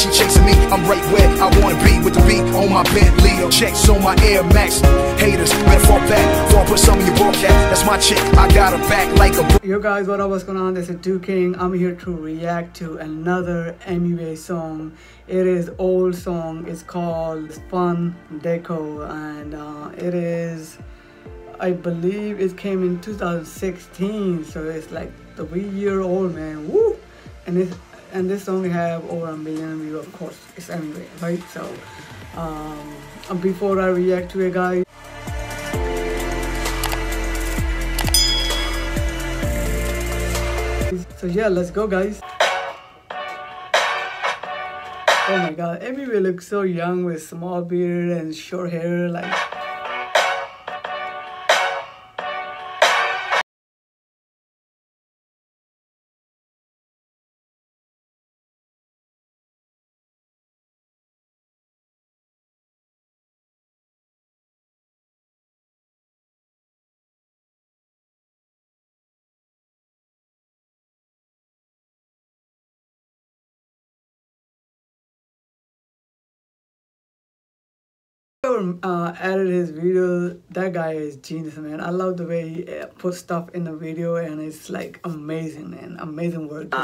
She chasing me, I'm right where I wanna be with the beat on my Bentley. Checks on my Air Max. Haters, better fall back before I put some in your cap. That's my chick, I got her back like a. Yo guys, what up? What's going on? This is Do King. I'm here to react to another Emiway song. It is old song. It's called Fun Dekho, and uh, it is, I believe, it came in 2016. So it's like three year old man. Woo! And this and this song have over a million views. Of course, it's Emiway, right? So um, before I react to it, guys. So yeah, let's go guys. Oh my god, Emiway looks so young with small beard and short hair like uh, edited his video, that guy is genius, man. I love the way he uh, puts stuff in the video, and it's like amazing, man. Amazing work.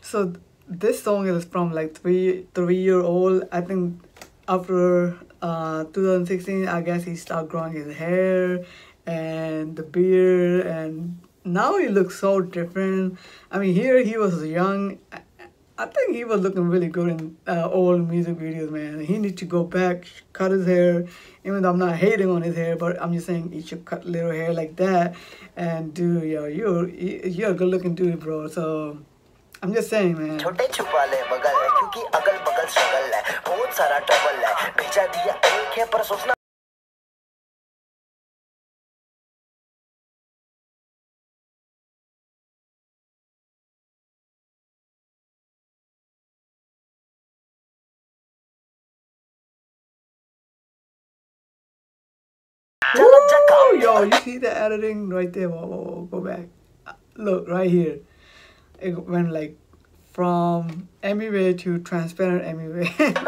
So this song is from like three three year old. I think after uh 2016, I guess he started growing his hair and the beard, and now he looks so different. I mean, here he was young. I think he was looking really good in uh, old music videos, man. He needs to go back, cut his hair. Even though I'm not hating on his hair, but I'm just saying he should cut little hair like that and do, yo, you're you're a good looking dude, bro. So I'm just saying, man. छोटे छुपा ले बगल है क्योंकि अगल बगल struggle है बहुत सारा ट्रबल है भेजा दिया एक है पर सोचना Yo, you see the editing right there? Whoa, whoa, whoa, go back. Look, right here. It went, like, from transparent MUA.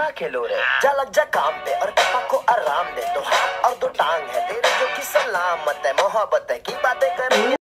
झलक जा काम पे और कपा को आराम दे। दो हाथ और दो टांग है। जो की सलामत है, मोहब्बत है, की बातें करेंगे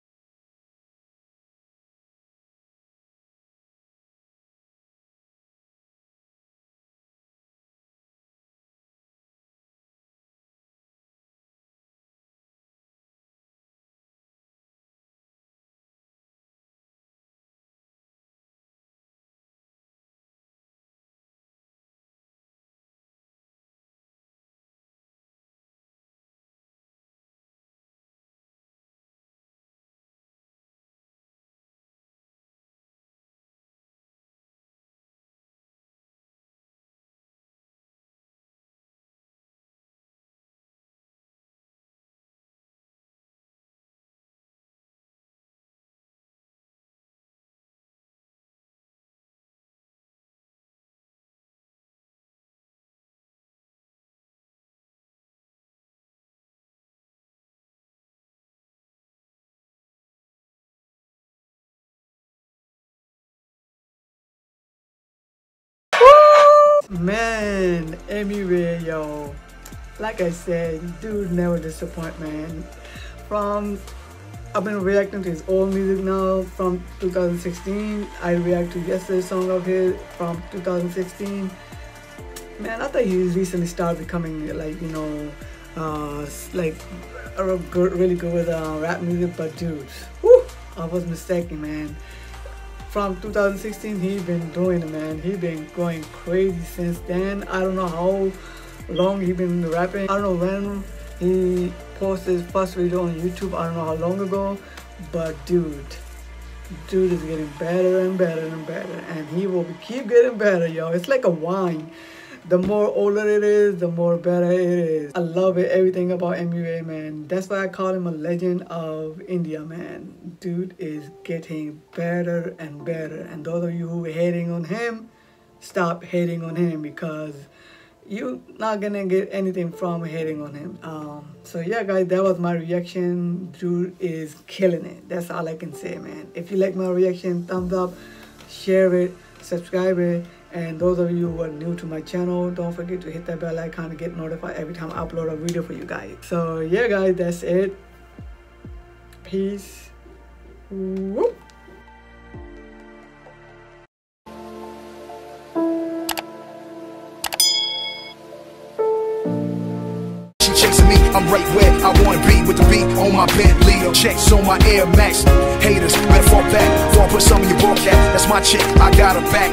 Man, Emiway, yo. Like I said, dude never disappoint, man. From I've been reacting to his old music now from 2016. I react to yesterday's song of his from 2016. Man, I thought he recently started becoming like, you know, uh, like really good with uh, rap music, but dude, whew, I was mistaken, man. From 2016, he been doing man. He been going crazy since then. I don't know how long he been rapping. I don't know when he posted his first video on YouTube. I don't know how long ago, but dude, dude is getting better and better and better, and he will keep getting better, yo. It's like a wine the more older it is, the more better it is. I love it, everything about Emiway, man. That's why I call him a legend of India, man. Dude is getting better and better. And those of you who are hating on him, stop hating on him because you're not gonna get anything from hating on him. Um, so yeah, guys, that was my reaction. Dude is killing it. That's all I can say, man. If you like my reaction, thumbs up, share it, subscribe it and those of you who are new to my channel don't forget to hit that bell icon to get notified every time i upload a video for you guys so yeah guys that's it peace Whoop. I'm right where I wanna be with the beat on my Bentley. Checks on my Air Max. Haters, better fall back I put some in your broadcast. That's my chick, I got her back.